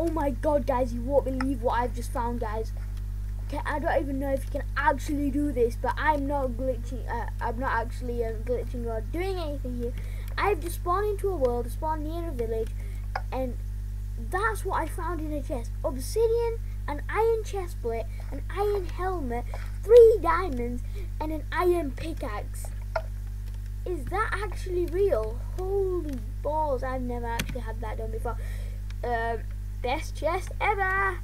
Oh my god, guys, you won't believe what I've just found, guys. Okay, I don't even know if you can actually do this, but I'm not glitching. Uh, I'm not actually uh, glitching or doing anything here. I've just spawned into a world, spawned near a village, and that's what I found in a chest. Obsidian, an iron chest plate, an iron helmet, three diamonds, and an iron pickaxe. Is that actually real? Holy balls, I've never actually had that done before. Um, best chest ever!